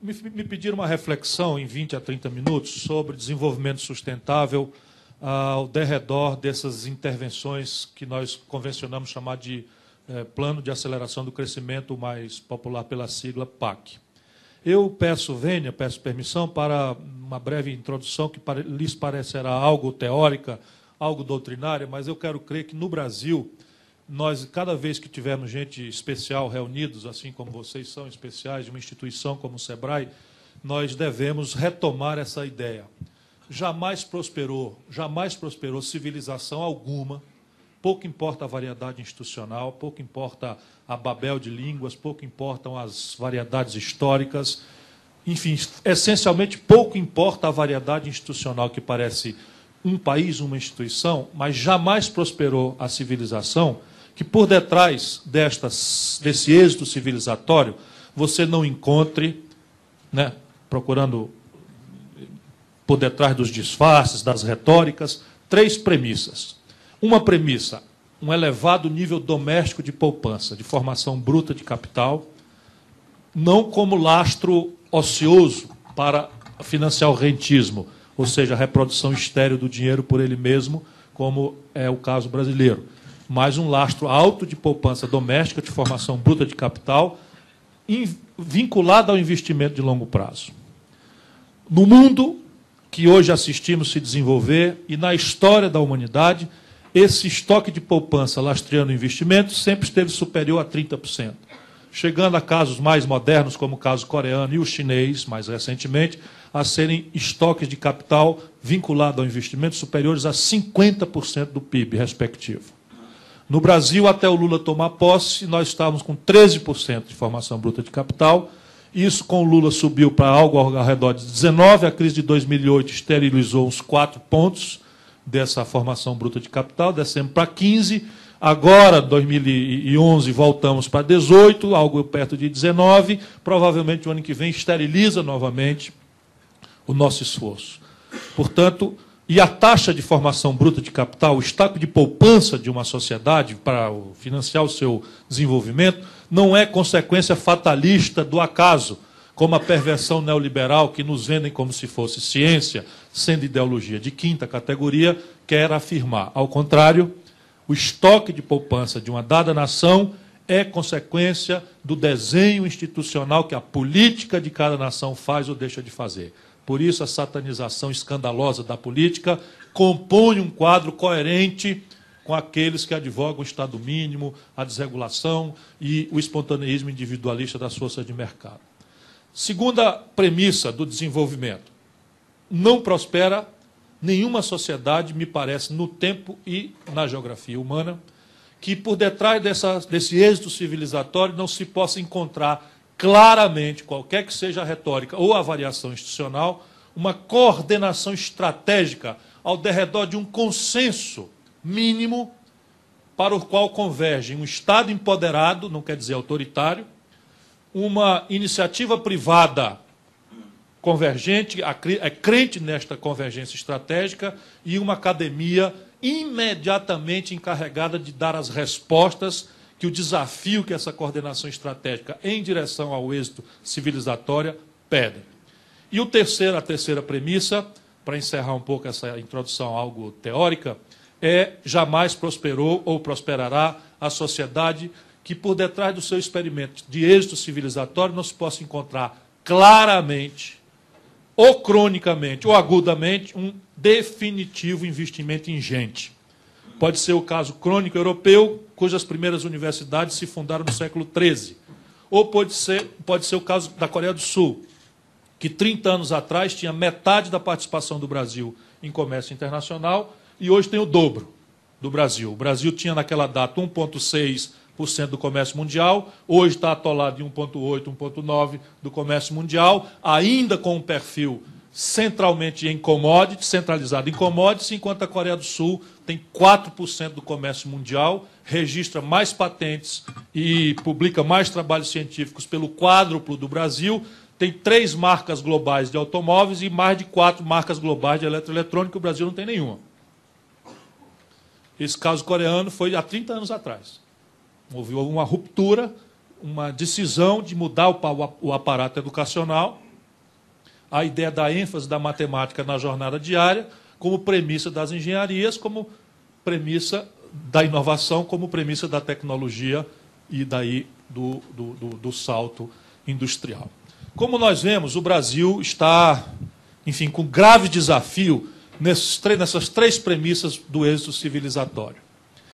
me, me pediram uma reflexão em 20 a 30 minutos sobre desenvolvimento sustentável ao derredor dessas intervenções que nós convencionamos chamar de eh, Plano de Aceleração do Crescimento, mais popular pela sigla PAC. Eu peço vênia, peço permissão para uma breve introdução que lhes parecerá algo teórica, algo doutrinária, mas eu quero crer que no Brasil, nós, cada vez que tivermos gente especial reunidos, assim como vocês são especiais, de uma instituição como o SEBRAE, nós devemos retomar essa ideia jamais prosperou, jamais prosperou civilização alguma. Pouco importa a variedade institucional, pouco importa a babel de línguas, pouco importam as variedades históricas. Enfim, essencialmente pouco importa a variedade institucional que parece um país, uma instituição, mas jamais prosperou a civilização que por detrás destas, desse êxito civilizatório você não encontre, né, procurando por detrás dos disfarces, das retóricas, três premissas. Uma premissa, um elevado nível doméstico de poupança, de formação bruta de capital, não como lastro ocioso para financiar o rentismo, ou seja, a reprodução estéreo do dinheiro por ele mesmo, como é o caso brasileiro, mas um lastro alto de poupança doméstica, de formação bruta de capital, vinculado ao investimento de longo prazo. No mundo, que hoje assistimos se desenvolver e na história da humanidade, esse estoque de poupança lastreando investimentos sempre esteve superior a 30%. Chegando a casos mais modernos, como o caso coreano e o chinês, mais recentemente, a serem estoques de capital vinculados ao investimento superiores a 50% do PIB, respectivo. No Brasil, até o Lula tomar posse, nós estávamos com 13% de formação bruta de capital, isso com o Lula subiu para algo ao redor de 19. A crise de 2008 esterilizou uns 4 pontos dessa formação bruta de capital, descemos para 15. Agora, 2011, voltamos para 18, algo perto de 19. Provavelmente o ano que vem esteriliza novamente o nosso esforço. Portanto, e a taxa de formação bruta de capital, o estado de poupança de uma sociedade para financiar o seu desenvolvimento, não é consequência fatalista do acaso, como a perversão neoliberal que nos vendem como se fosse ciência, sendo ideologia de quinta categoria, quer afirmar. Ao contrário, o estoque de poupança de uma dada nação é consequência do desenho institucional que a política de cada nação faz ou deixa de fazer. Por isso, a satanização escandalosa da política compõe um quadro coerente com aqueles que advogam o Estado mínimo, a desregulação e o espontaneísmo individualista das forças de mercado. Segunda premissa do desenvolvimento: não prospera nenhuma sociedade, me parece, no tempo e na geografia humana, que por detrás dessa, desse êxito civilizatório não se possa encontrar claramente, qualquer que seja a retórica ou a variação institucional, uma coordenação estratégica ao derredor de um consenso mínimo para o qual convergem um Estado empoderado, não quer dizer autoritário, uma iniciativa privada convergente, é crente nesta convergência estratégica, e uma academia imediatamente encarregada de dar as respostas que o desafio que essa coordenação estratégica em direção ao êxito civilizatório pede. E o terceiro, a terceira premissa, para encerrar um pouco essa introdução algo teórica, é jamais prosperou ou prosperará a sociedade que por detrás do seu experimento de êxito civilizatório não se possa encontrar claramente, ou cronicamente, ou agudamente, um definitivo investimento em gente. Pode ser o caso crônico europeu, cujas primeiras universidades se fundaram no século XIII. Ou pode ser, pode ser o caso da Coreia do Sul, que 30 anos atrás tinha metade da participação do Brasil em comércio internacional e hoje tem o dobro do Brasil. O Brasil tinha naquela data 1,6% do comércio mundial, hoje está atolado em 1,8%, 1,9% do comércio mundial, ainda com um perfil centralmente em commodities, centralizado em commodities, enquanto a Coreia do Sul tem 4% do comércio mundial, registra mais patentes e publica mais trabalhos científicos pelo quádruplo do Brasil, tem três marcas globais de automóveis e mais de quatro marcas globais de eletroeletrônica, o Brasil não tem nenhuma. Esse caso coreano foi há 30 anos atrás. Houve uma ruptura, uma decisão de mudar o aparato educacional a ideia da ênfase da matemática na jornada diária como premissa das engenharias, como premissa da inovação, como premissa da tecnologia e daí do, do, do, do salto industrial. Como nós vemos, o Brasil está, enfim, com grave desafio nessas três premissas do êxito civilizatório.